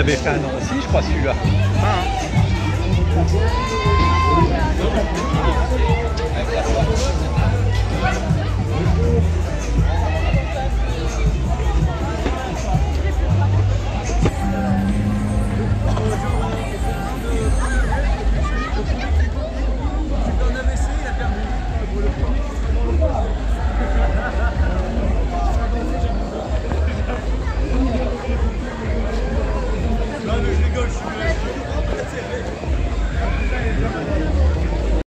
l'avait fait un an aussi, je crois, celui-là. Ah, hein.